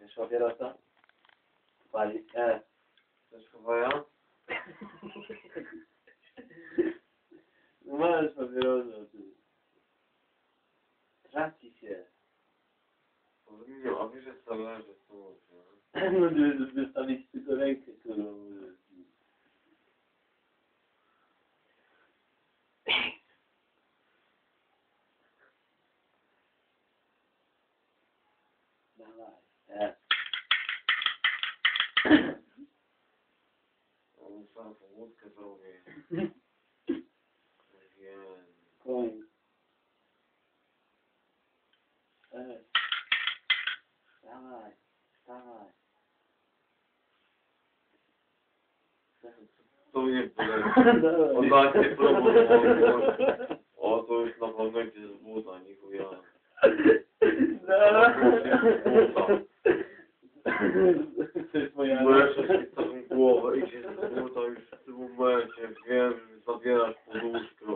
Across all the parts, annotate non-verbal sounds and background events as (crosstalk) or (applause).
Wiesz papierosa? Pali. E. Chcesz chowaja? Masz papierosa. Traci się. Nie, a wiesz, że zależy tu. No żeby wystawić tylko rękę, którą... (coughs) E. (laughs) On sam łódkę zrobię. Wiem. Koń. Dawaj. Dawaj. To mnie byle. Dawaj. Oddajcie problem. O, to już na momencie z buta, nie chuja. (laughs) Jest moja Leszesz mi całą głowę, idzie z buta już w tym momencie. Wiem, zabierasz poduszkę.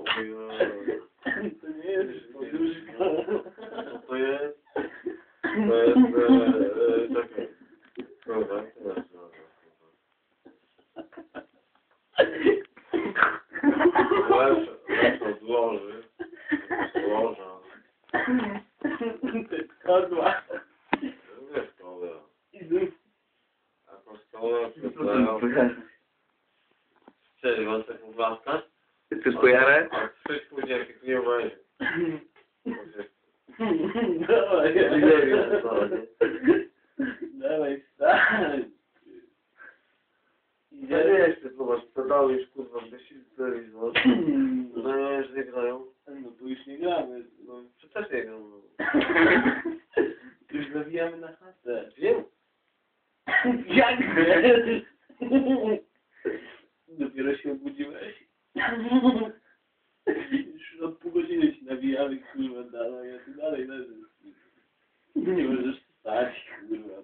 To nie jest poduszka. Co to jest? To jest, e, e, czekaj. Dobra, dobra. Złoży. Złoża. To jest kozła. Wiesz, kolega. Idu. A kosztowa przydają. Cześć, was tak pogłaskać? Chcesz pojarę? A coś później, jak nie. Dawaj. Nie wiem, co? Dawaj, wstań. Ja nie jeszcze, zobacz, pedały już kurwa, wysilce i zobacz. No ja już nie grają. No tu już nie gramy. No, też nie gram. no. (laughs) Już nawijamy na chatę. Wiem. Jak wiesz? Dopiero się obudziłeś. (laughs) Już od pół godziny się nawijamy, kurwa, dalej, a ty dalej leżysz. Nie możesz wstać, kurwa.